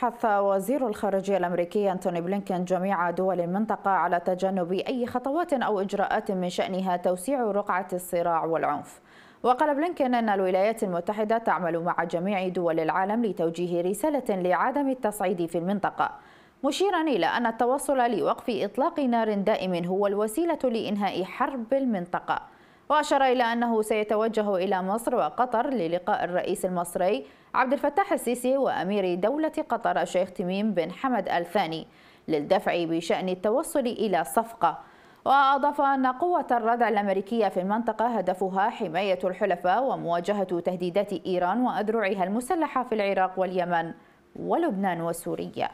حث وزير الخارجية الأمريكي أنتوني بلينكين جميع دول المنطقة على تجنب أي خطوات أو إجراءات من شأنها توسيع رقعة الصراع والعنف. وقال بلينكين أن الولايات المتحدة تعمل مع جميع دول العالم لتوجيه رسالة لعدم التصعيد في المنطقة مشيرا إلى أن التوصل لوقف إطلاق نار دائم هو الوسيلة لإنهاء حرب المنطقة. وأشار إلى أنه سيتوجه إلى مصر وقطر للقاء الرئيس المصري عبد الفتاح السيسي وأمير دولة قطر الشيخ تميم بن حمد الثاني للدفع بشأن التوصل إلى صفقة. وأضاف أن قوة الردع الأمريكية في المنطقة هدفها حماية الحلفاء ومواجهة تهديدات إيران وأذرعها المسلحة في العراق واليمن ولبنان وسوريا.